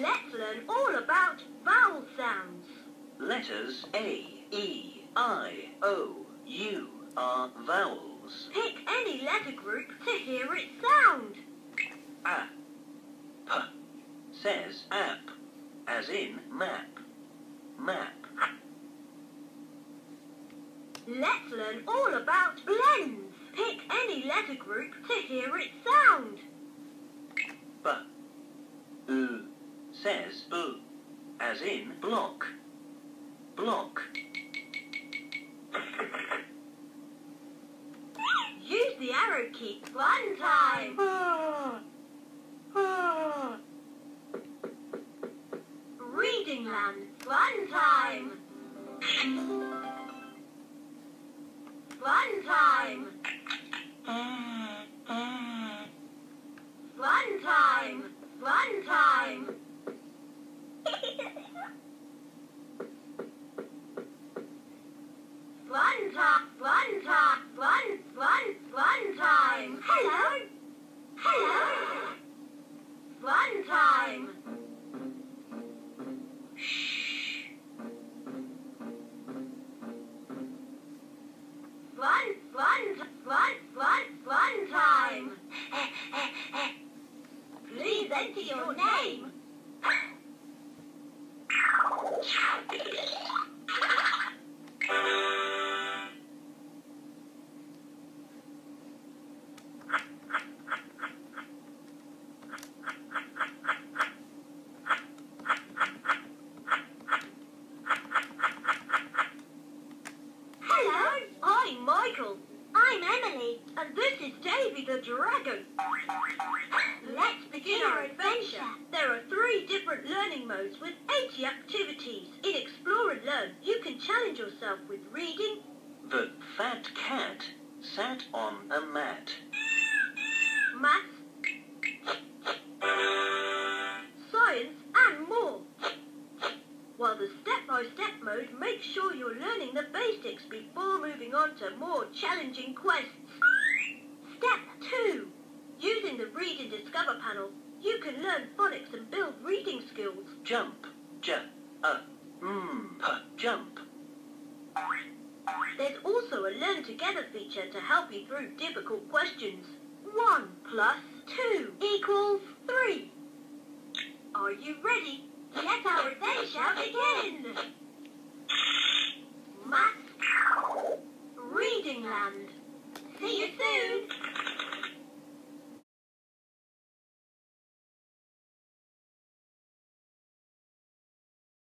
Let's learn all about vowel sounds. Letters A, E, I, O, U are vowels. Pick any letter group to hear its sound. A, P, says app, as in map. Map. Let's learn all about blends. Pick any letter group to hear its sound. B, U, says B, as in block. Block. Use the arrow key. Fun time. Reading land. Fun time. Fun time. Ah. Time. Fun, fun, fun time. Please enter your name. Hello, I'm Michael. I'm Emily. And this is Davy the Dragon. Let's begin our adventure. There are three different learning modes with 80 activities. In Explore and Learn, you can challenge yourself with reading, The fat cat sat on a mat. maths, science, and more. While the step-by-step mode makes sure you're learning the basics before moving on to more challenging quests. Step 2. Using the Read and Discover panel, you can learn phonics and build reading skills. Jump. J, a, mm, p, jump. There's also a Learn Together feature to help you through difficult questions. 1 plus 2 equals 3. Are you ready? Let our day shall begin! Maths Reading Land. See you soon!